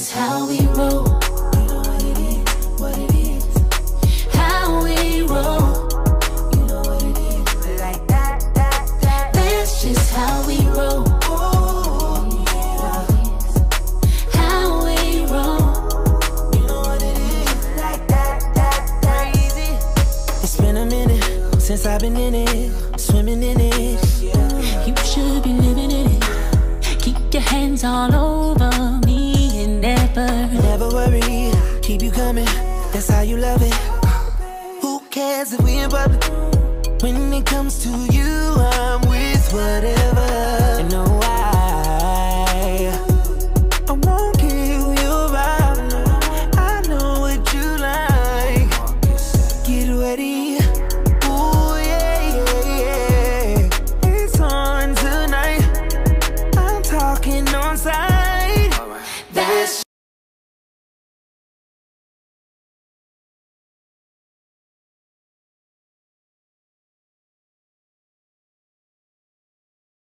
just how we roll. You know what it is, what it is. How we roll. You know what it is. Like that, that, that. That's just how we roll. How we roll. You know what it is. Like that, that, that. Crazy. It's been a minute since I've been in it, swimming in it. You should be living in it. Keep your hands all over keep you coming. That's how you love it. Who cares if we in public? When it comes to you, I'm with whatever. You know I, I won't give you up. I know what you like. Get ready. Ooh, yeah, yeah, yeah. It's on tonight. I'm talking on side.